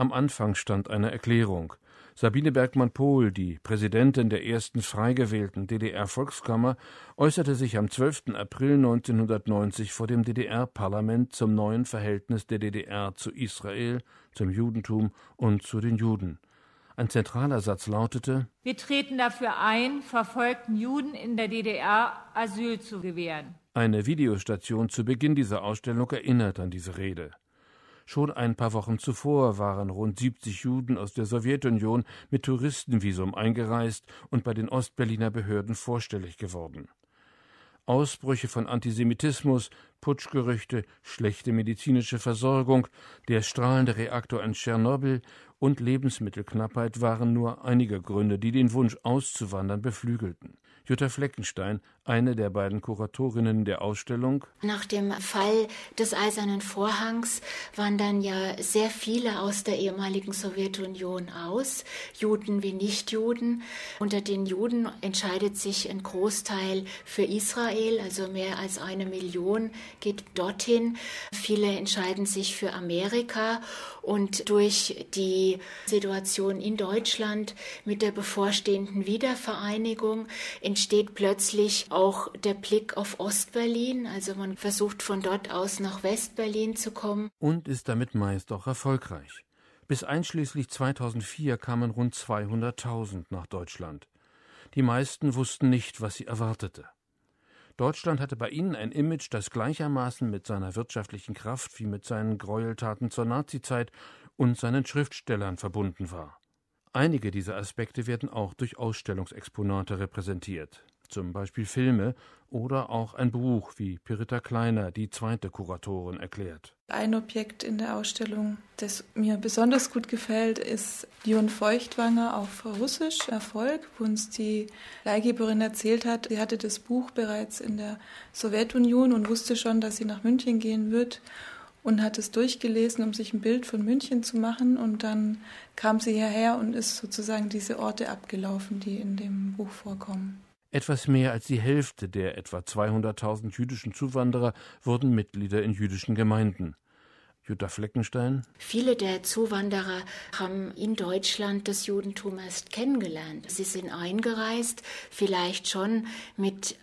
Am Anfang stand eine Erklärung. Sabine Bergmann-Pohl, die Präsidentin der ersten frei gewählten DDR-Volkskammer, äußerte sich am 12. April 1990 vor dem DDR-Parlament zum neuen Verhältnis der DDR zu Israel, zum Judentum und zu den Juden. Ein zentraler Satz lautete Wir treten dafür ein, verfolgten Juden in der DDR Asyl zu gewähren. Eine Videostation zu Beginn dieser Ausstellung erinnert an diese Rede. Schon ein paar Wochen zuvor waren rund 70 Juden aus der Sowjetunion mit Touristenvisum eingereist und bei den Ostberliner Behörden vorstellig geworden. Ausbrüche von Antisemitismus, Putschgerüchte, schlechte medizinische Versorgung, der strahlende Reaktor in Tschernobyl und Lebensmittelknappheit waren nur einige Gründe, die den Wunsch auszuwandern beflügelten. Jutta Fleckenstein, eine der beiden Kuratorinnen der Ausstellung. Nach dem Fall des Eisernen Vorhangs wandern ja sehr viele aus der ehemaligen Sowjetunion aus, Juden wie Nichtjuden. Unter den Juden entscheidet sich ein Großteil für Israel, also mehr als eine Million geht dorthin. Viele entscheiden sich für Amerika und durch die Situation in Deutschland mit der bevorstehenden Wiedervereinigung entsteht plötzlich auch der Blick auf Ostberlin. Also man versucht von dort aus nach Westberlin zu kommen. Und ist damit meist auch erfolgreich. Bis einschließlich 2004 kamen rund 200.000 nach Deutschland. Die meisten wussten nicht, was sie erwartete. Deutschland hatte bei ihnen ein Image, das gleichermaßen mit seiner wirtschaftlichen Kraft wie mit seinen Gräueltaten zur Nazizeit und seinen Schriftstellern verbunden war. Einige dieser Aspekte werden auch durch Ausstellungsexponate repräsentiert, zum Beispiel Filme oder auch ein Buch, wie Pirita Kleiner, die zweite Kuratorin, erklärt. Ein Objekt in der Ausstellung, das mir besonders gut gefällt, ist Dion Feuchtwanger auf Russisch, Erfolg, wo uns die Leihgeberin erzählt hat, sie hatte das Buch bereits in der Sowjetunion und wusste schon, dass sie nach München gehen wird und hat es durchgelesen, um sich ein Bild von München zu machen. Und dann kam sie hierher und ist sozusagen diese Orte abgelaufen, die in dem Buch vorkommen. Etwas mehr als die Hälfte der etwa 200.000 jüdischen Zuwanderer wurden Mitglieder in jüdischen Gemeinden. Jutta Fleckenstein. Viele der Zuwanderer haben in Deutschland das Judentum erst kennengelernt. Sie sind eingereist, vielleicht schon mit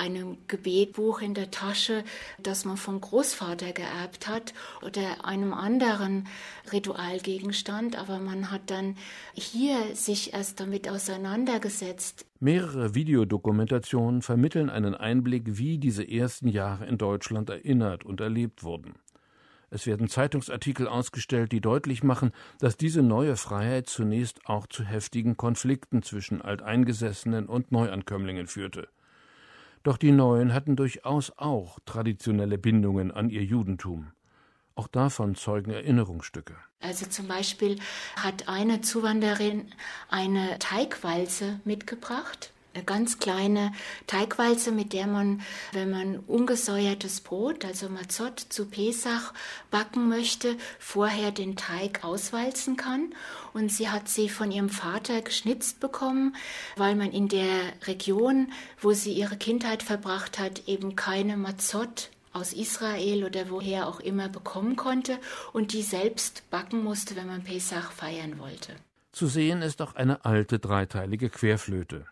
einem Gebetbuch in der Tasche, das man vom Großvater geerbt hat oder einem anderen Ritualgegenstand, aber man hat dann hier sich erst damit auseinandergesetzt. Mehrere Videodokumentationen vermitteln einen Einblick, wie diese ersten Jahre in Deutschland erinnert und erlebt wurden. Es werden Zeitungsartikel ausgestellt, die deutlich machen, dass diese neue Freiheit zunächst auch zu heftigen Konflikten zwischen Alteingesessenen und Neuankömmlingen führte. Doch die Neuen hatten durchaus auch traditionelle Bindungen an ihr Judentum. Auch davon zeugen Erinnerungsstücke. Also zum Beispiel hat eine Zuwanderin eine Teigwalze mitgebracht eine ganz kleine Teigwalze, mit der man, wenn man ungesäuertes Brot, also Mazot zu Pesach backen möchte, vorher den Teig auswalzen kann. Und sie hat sie von ihrem Vater geschnitzt bekommen, weil man in der Region, wo sie ihre Kindheit verbracht hat, eben keine Mazot aus Israel oder woher auch immer bekommen konnte und die selbst backen musste, wenn man Pesach feiern wollte. Zu sehen ist auch eine alte dreiteilige Querflöte.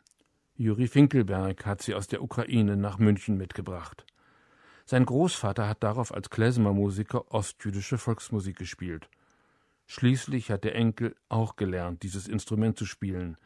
Juri Finkelberg hat sie aus der Ukraine nach München mitgebracht. Sein Großvater hat darauf als Klezmermusiker ostjüdische Volksmusik gespielt. Schließlich hat der Enkel auch gelernt, dieses Instrument zu spielen.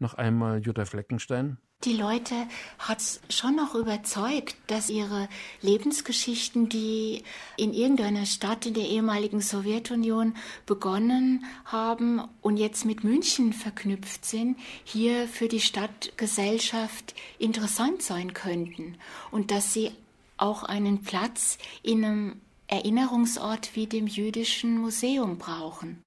Noch einmal Jutta Fleckenstein. Die Leute hat es schon noch überzeugt, dass ihre Lebensgeschichten, die in irgendeiner Stadt in der ehemaligen Sowjetunion begonnen haben und jetzt mit München verknüpft sind, hier für die Stadtgesellschaft interessant sein könnten und dass sie auch einen Platz in einem Erinnerungsort wie dem jüdischen Museum brauchen.